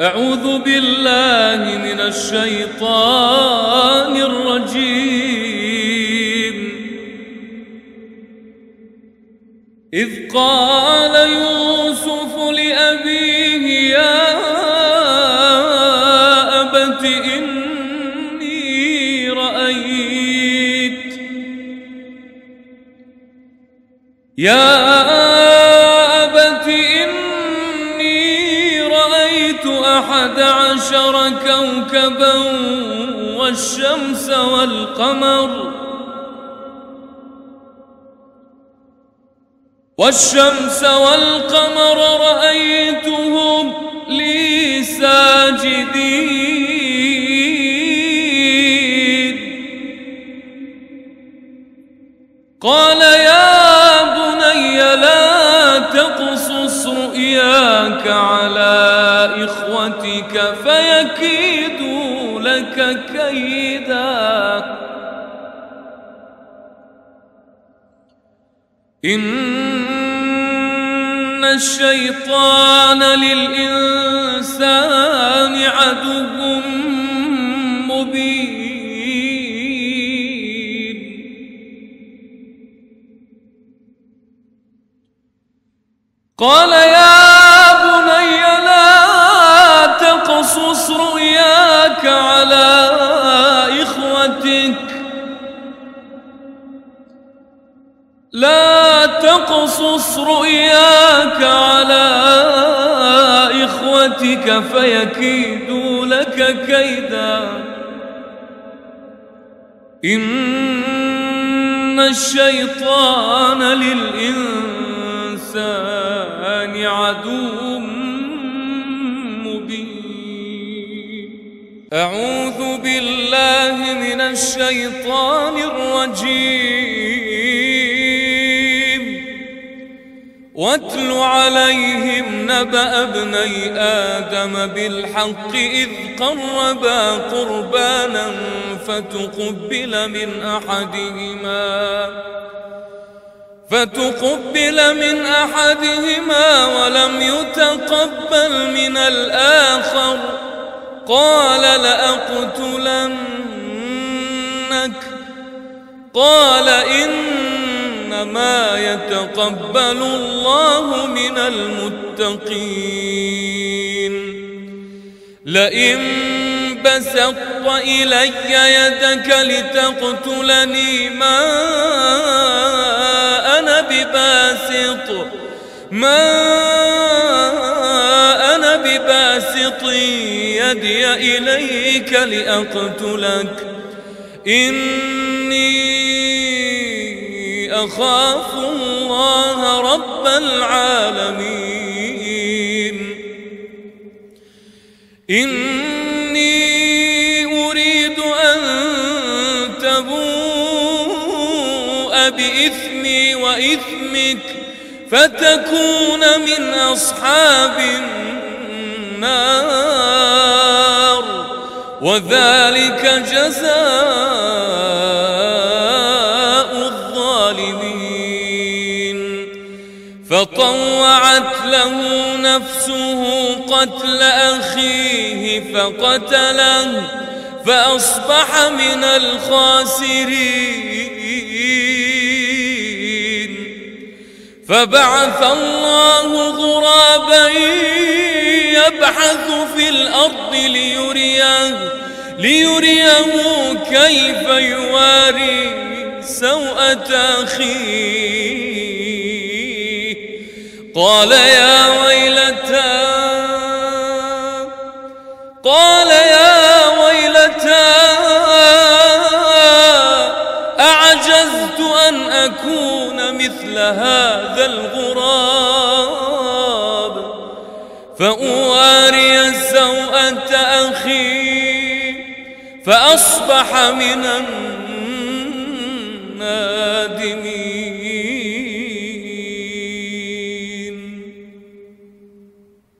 أعوذ بالله من الشيطان الرجيم. إذ قال يوسف لأبيه يا أبت إني رأيت. يا أبت كوكبا والشمس والقمر والشمس والقمر رأيتهم لي ساجدين قال يا بني لا تقصص رؤياك على إخوتك فيكيدوا لك كيدا. إن الشيطان للإنسان عدو مبين. قال يا لا تقصص رؤياك على إخوتك فيكيدوا لك كيدا. إن الشيطان للإنسان عدو مبين. أعوذ بالله من الشيطان الرجيم. واتل عليهم نبأ ابني آدم بالحق إذ قربا قربانا فتقبل من أحدهما فتقبل من أحدهما ولم يتقبل من الآخر قال لأقتلنك قال إنما يتقبل الله من المتقين. لئن بسطت إلي يدك لتقتلني ما أنا بباسط ما أنا بباسط يدي إليك لأقتلك. إني أخاف الله رب العالمين. إني أريد أن تبوء بإثمي وإثمك فتكون من أصحاب النار وذلك جزاء فطوعت له نفسه قتل أخيه فقتله فأصبح من الخاسرين. فبعث الله غرابا يبحث في الأرض ليريه ليريه كيف يواري سوءة أخيه. قال يا ويلتى قال يا ويلتى أعجزت أن أكون مثل هذا الغراب؟ فأواري سوءة أخي فأصبح من النادمين.